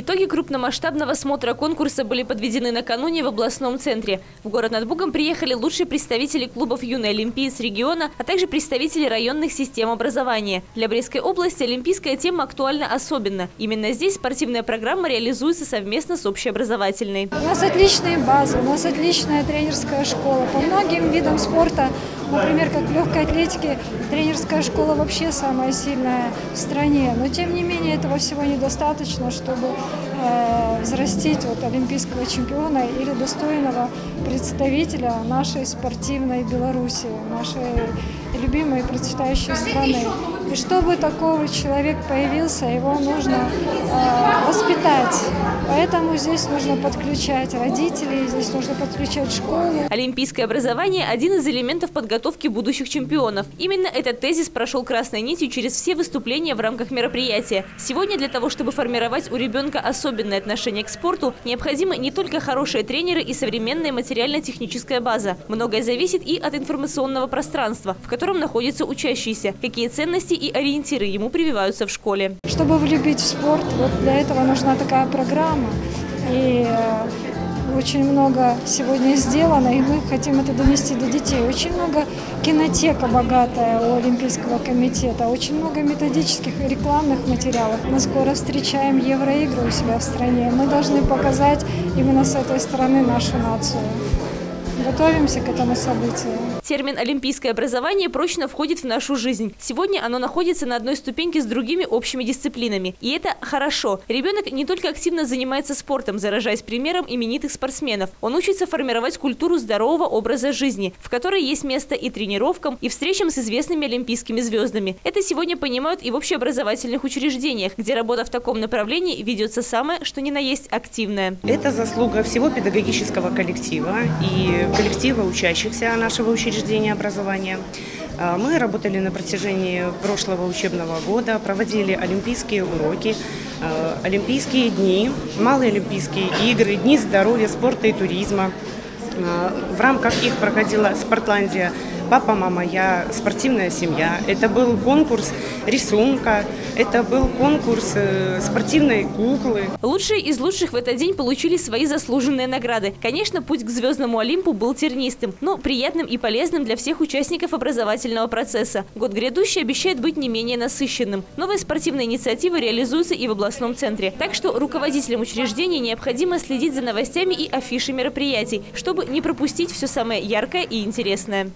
Итоги крупномасштабного смотра конкурса были подведены накануне в областном центре. В город над Бугом приехали лучшие представители клубов юной олимпийц региона, а также представители районных систем образования. Для Брестской области олимпийская тема актуальна особенно. Именно здесь спортивная программа реализуется совместно с общеобразовательной. У нас отличные базы, у нас отличная тренерская школа. По многим видам спорта, например, как в легкой атлетике, тренерская школа вообще самая сильная в стране. Но тем не менее этого всего недостаточно, чтобы взрастить вот, олимпийского чемпиона или достойного представителя нашей спортивной Беларуси, нашей любимой процветающей страны. И чтобы такой человек появился, его нужно э, воспитать. Поэтому здесь нужно подключать родителей, здесь нужно подключать школу. Олимпийское образование – один из элементов подготовки будущих чемпионов. Именно этот тезис прошел красной нитью через все выступления в рамках мероприятия. Сегодня для того, чтобы формировать у ребенка особенное отношение к спорту, необходимы не только хорошие тренеры и современная материально-техническая база. Многое зависит и от информационного пространства, в котором находятся учащиеся, какие ценности и ориентиры ему прививаются в школе. Чтобы влюбить в спорт, вот для этого нужна такая программа. И э, очень много сегодня сделано, и мы хотим это донести до детей. Очень много кинотека богатая у Олимпийского комитета, очень много методических рекламных материалов. Мы скоро встречаем Евроигры у себя в стране. Мы должны показать именно с этой стороны нашу нацию. Готовимся к этому событию. Термин «олимпийское образование» прочно входит в нашу жизнь. Сегодня оно находится на одной ступеньке с другими общими дисциплинами. И это хорошо. Ребенок не только активно занимается спортом, заражаясь примером именитых спортсменов. Он учится формировать культуру здорового образа жизни, в которой есть место и тренировкам, и встречам с известными олимпийскими звездами. Это сегодня понимают и в общеобразовательных учреждениях, где работа в таком направлении ведется самое, что ни на есть, активная. Это заслуга всего педагогического коллектива и коллектива учащихся нашего учреждения образования. А, мы работали на протяжении прошлого учебного года, проводили олимпийские уроки, а, олимпийские дни, малые олимпийские игры, дни здоровья, спорта и туризма. А, в рамках их проходила Спортландия «Папа, мама, я спортивная семья». Это был конкурс рисунка, это был конкурс э, спортивной куклы. Лучшие из лучших в этот день получили свои заслуженные награды. Конечно, путь к звездному Олимпу был тернистым, но приятным и полезным для всех участников образовательного процесса. Год грядущий обещает быть не менее насыщенным. Новые спортивные инициативы реализуются и в областном центре. Так что руководителям учреждений необходимо следить за новостями и афишей мероприятий, чтобы не пропустить все самое яркое и интересное.